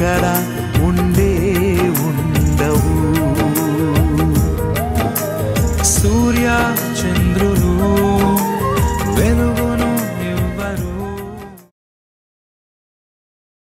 ఎక్కడ ఉండే ఉండవు సూర్య చంద్ర